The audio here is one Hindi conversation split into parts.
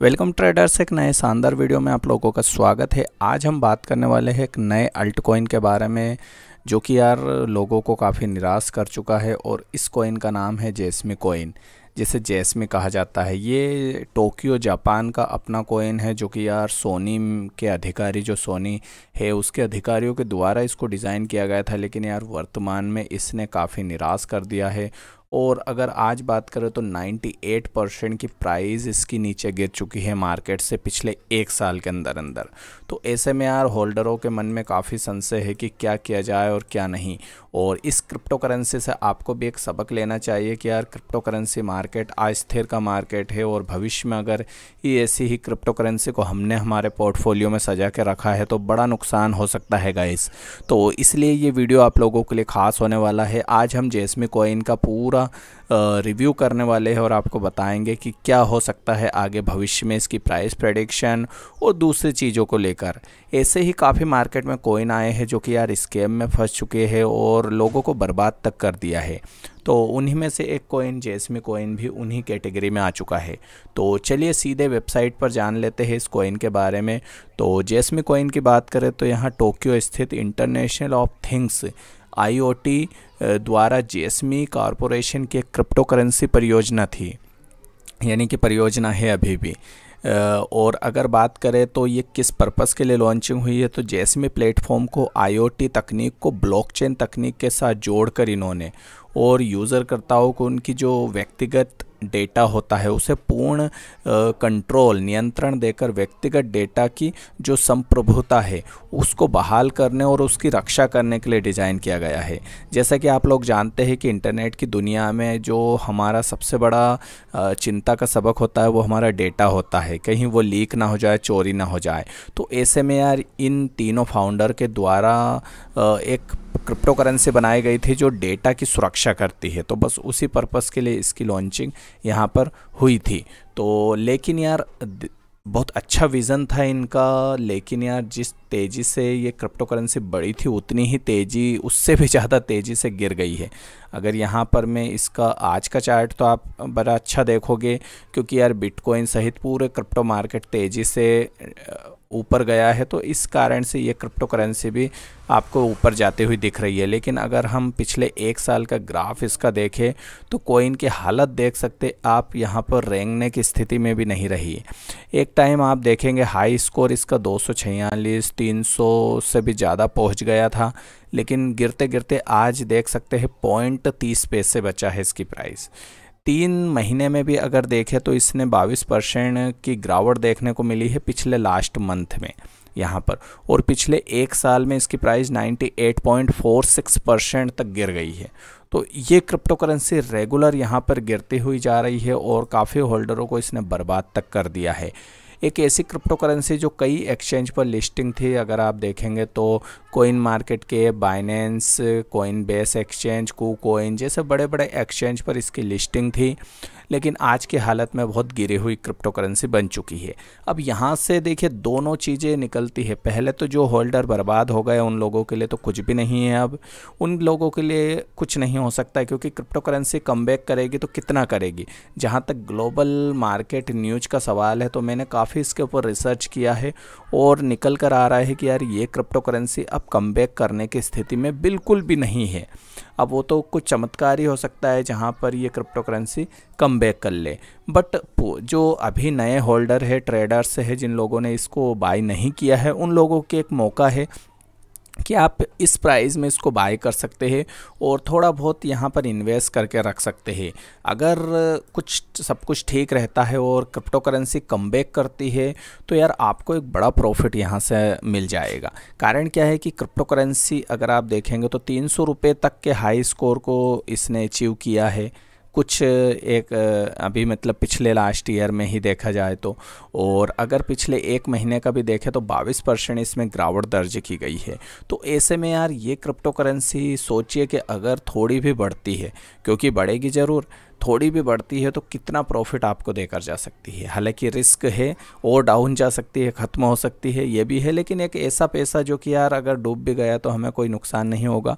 वेलकम ट्रेडर्स, एक नए शानदार वीडियो में आप लोगों का स्वागत है। आज हम बात करने वाले हैं एक नए अल्ट कॉइन के बारे में, जो कि यार लोगों को काफ़ी निराश कर चुका है, और इस कॉइन का नाम है जेसमी कॉइन, जिसे जेसमी कहा जाता है। ये टोक्यो, जापान का अपना कॉइन है, जो कि यार सोनी के अधिकारी, जो सोनी है, उसके अधिकारियों के द्वारा इसको डिज़ाइन किया गया था, लेकिन यार वर्तमान में इसने काफ़ी निराश कर दिया है और अगर आज बात करें तो 98 परसेंट की प्राइस इसकी नीचे गिर चुकी है मार्केट से पिछले एक साल के अंदर अंदर। तो ऐसे में यार होल्डरों के मन में काफ़ी संशय है कि क्या किया जाए और क्या नहीं। और इस क्रिप्टो करेंसी से आपको भी एक सबक लेना चाहिए कि यार क्रिप्टो करेंसी मार्केट अस्थिर का मार्केट है और भविष्य में अगर ये ऐसी ही क्रिप्टो करेंसी को हमने हमारे पोर्टफोलियो में सजा के रखा है तो बड़ा नुकसान हो सकता है गाइस। तो इसलिए ये वीडियो आप लोगों के लिए ख़ास होने वाला है। आज हम जेसमी कोइन का पूरा रिव्यू करने वाले हैं और आपको बताएँगे कि क्या हो सकता है आगे भविष्य में इसकी प्राइस प्रेडिक्शन और दूसरी चीज़ों को लेकर। ऐसे ही काफ़ी मार्केट में कोइन आए हैं जो कि यार स्कैम में फंस चुके हैं और लोगों को बर्बाद तक कर दिया है। तो उन्हीं में से एक कोइन जेसमी कोइन भी उन्हीं कैटेगरी में आ चुका है। तो चलिए सीधे वेबसाइट पर जान लेते हैं इस कोइन के बारे में। तो जेसमी कोइन की बात करें तो यहाँ टोक्यो स्थित इंटरनेशनल ऑफ़ थिंग्स आईओटी द्वारा जेएसमी कॉरपोरेशन की क्रिप्टो करेंसी परियोजना थी, यानी कि परियोजना है अभी भी। और अगर बात करें तो ये किस पर्पस के लिए लॉन्चिंग हुई है तो जेसमी प्लेटफॉर्म को आईओटी तकनीक को ब्लॉकचेन तकनीक के साथ जोड़कर इन्होंने, और यूज़रकर्ताओं को उनकी जो व्यक्तिगत डेटा होता है, उसे पूर्ण कंट्रोल नियंत्रण देकर व्यक्तिगत डेटा की जो संप्रभुता है, उसको बहाल करने और उसकी रक्षा करने के लिए डिज़ाइन किया गया है। जैसा कि आप लोग जानते हैं कि इंटरनेट की दुनिया में जो हमारा सबसे बड़ा चिंता का सबक होता है, वो हमारा डेटा होता है। कहीं वो लीक ना हो जाए, चोरी ना हो जाए। तो ऐसे में यार इन तीनों फाउंडर के द्वारा एक क्रिप्टो करेंसी बनाई गई थी जो डेटा की सुरक्षा करती है। तो बस उसी पर्पज़ के लिए इसकी लॉन्चिंग यहाँ पर हुई थी। तो लेकिन यार बहुत अच्छा विज़न था इनका, लेकिन यार जिस तेज़ी से ये क्रिप्टो करेंसी बढ़ी थी, उतनी ही तेज़ी, उससे भी ज़्यादा तेज़ी से गिर गई है। अगर यहाँ पर मैं इसका आज का चार्ट तो आप बड़ा अच्छा देखोगे, क्योंकि यार बिटकॉइन सहित पूरे क्रिप्टो मार्केट तेज़ी से ऊपर गया है तो इस कारण से ये क्रिप्टो करेंसी भी आपको ऊपर जाते हुए दिख रही है। लेकिन अगर हम पिछले एक साल का ग्राफ इसका देखें तो कोइन की हालत देख सकते आप, यहाँ पर रेंगने की स्थिति में भी नहीं रही एक टाइम आप देखेंगे हाई स्कोर इसका दो सौ छियालीस, तीन सौ से भी ज़्यादा पहुँच गया था। लेकिन गिरते गिरते आज देख सकते हैं पॉइंट तीस पैसे बचा है इसकी प्राइस। तीन महीने में भी अगर देखें तो इसने 22 परसेंट की गिरावट देखने को मिली है पिछले लास्ट मंथ में, यहाँ पर। और पिछले एक साल में इसकी प्राइस 98.46 परसेंट तक गिर गई है। तो ये क्रिप्टो करेंसी रेगुलर यहाँ पर गिरती हुई जा रही है और काफ़ी होल्डरों को इसने बर्बाद तक कर दिया है। एक ऐसी क्रिप्टो करेंसी जो कई एक्सचेंज पर लिस्टिंग थी, अगर आप देखेंगे तो कोइन मार्केट के Binance Coinbase exchange KuCoin जैसे बड़े बड़े एक्सचेंज पर इसकी लिस्टिंग थी। लेकिन आज की हालत में बहुत गिरी हुई क्रिप्टो करेंसी बन चुकी है। अब यहाँ से देखिए, दोनों चीज़ें निकलती है। पहले तो जो होल्डर बर्बाद हो गए उन लोगों के लिए तो कुछ भी नहीं है अब। उन लोगों के लिए कुछ नहीं हो सकता है क्योंकि क्रिप्टो करेंसी कम करेगी तो कितना करेगी? जहाँ तक ग्लोबल मार्केट न्यूज़ का सवाल है तो मैंने काफ़ी इसके ऊपर रिसर्च किया है और निकल कर आ रहा है कि यार ये क्रिप्टो करेंसी अब कम करने की स्थिति में बिल्कुल भी नहीं है। अब वो तो कुछ चमत्कार ही हो सकता है जहाँ पर ये क्रिप्टो करेंसी कम बैक कर ले। बट जो अभी नए होल्डर है ट्रेडर्स है, जिन लोगों ने इसको बाई नहीं किया है, उन लोगों के एक मौका है कि आप इस प्राइस में इसको बाय कर सकते हैं और थोड़ा बहुत यहाँ पर इन्वेस्ट करके रख सकते हैं। अगर कुछ, सब कुछ ठीक रहता है और क्रिप्टो करेंसी कम करती है तो यार आपको एक बड़ा प्रॉफिट यहाँ से मिल जाएगा। कारण क्या है कि क्रिप्टो करेंसी अगर आप देखेंगे तो तीन सौ तक के हाई स्कोर को इसने अचीव किया है। कुछ एक अभी मतलब पिछले लास्ट ईयर में ही देखा जाए तो और अगर पिछले एक महीने का भी देखें तो 22 परसेंट इसमें गिरावट दर्ज की गई है। तो ऐसे में यार ये क्रिप्टो करेंसी सोचिए कि अगर थोड़ी भी बढ़ती है, क्योंकि बढ़ेगी ज़रूर थोड़ी भी बढ़ती है तो कितना प्रॉफिट आपको देकर जा सकती है। हालाँकि रिस्क है और डाउन जा सकती है, ख़त्म हो सकती है, ये भी है, लेकिन एक ऐसा पैसा जो कि यार अगर डूब भी गया तो हमें कोई नुकसान नहीं होगा,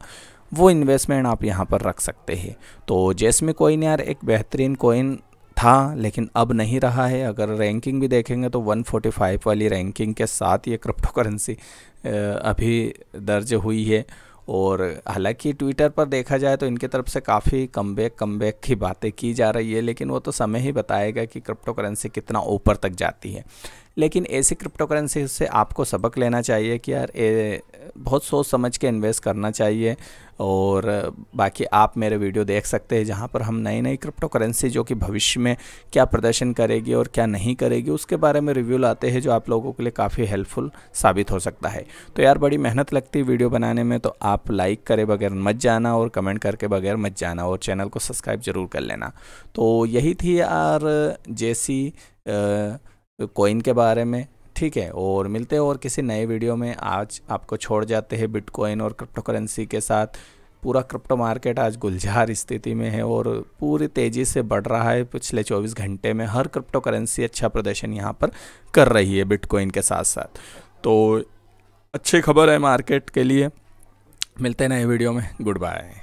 वो इन्वेस्टमेंट आप यहाँ पर रख सकते हैं। तो जेसमी कोइन यार एक बेहतरीन कोइन था, लेकिन अब नहीं रहा है। अगर रैंकिंग भी देखेंगे तो 145 वाली रैंकिंग के साथ ये क्रिप्टो करेंसी अभी दर्ज हुई है। और हालाँकि ट्विटर पर देखा जाए तो इनके तरफ़ से काफ़ी कम बैक कम बैक की बातें की जा रही है लेकिन वो तो समय ही बताएगा कि क्रिप्टो करेंसी कितना ऊपर तक जाती है। लेकिन ऐसी क्रिप्टो करेंसी से आपको सबक लेना चाहिए कि यार ए, बहुत सोच समझ के इन्वेस्ट करना चाहिए और बाकी आप मेरे वीडियो देख सकते हैं जहाँ पर हम नई नई क्रिप्टो करेंसी जो कि भविष्य में क्या प्रदर्शन करेगी और क्या नहीं करेगी, उसके बारे में रिव्यू लाते हैं जो आप लोगों के लिए काफ़ी हेल्पफुल साबित हो सकता है। तो यार, बड़ी मेहनत लगती है वीडियो बनाने में तो आप लाइक करे बगैर मत जाना और कमेंट करके बगैर मत जाना और चैनल को सब्सक्राइब ज़रूर कर लेना। तो यही थी यार जैसी कोइन के बारे में। ठीक है, और मिलते हैं और किसी नए वीडियो में। आज आपको छोड़ जाते हैं बिटकॉइन और क्रिप्टो करेंसी के साथ। पूरा क्रिप्टो मार्केट आज गुलझार स्थिति में है और पूरी तेज़ी से बढ़ रहा है। पिछले 24 घंटे में हर क्रिप्टो करेंसी अच्छा प्रदर्शन यहाँ पर कर रही है बिटकॉइन के साथ साथ। तो अच्छी खबर है मार्केट के लिए। मिलते हैं नए वीडियो में। Good bye